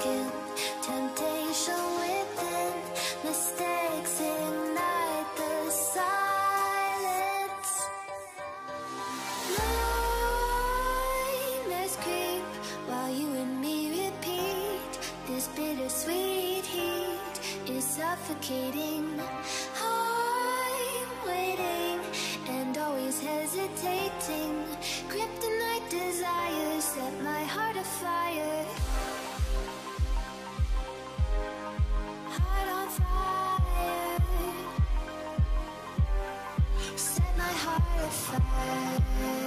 Skin, heart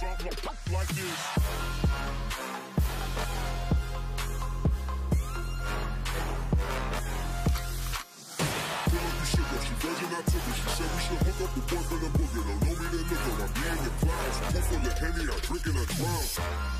something like this. Virgin, I took the boyfriend. Don't know me, then look her. I'm being the clouds. Pull full of I drink and I drown.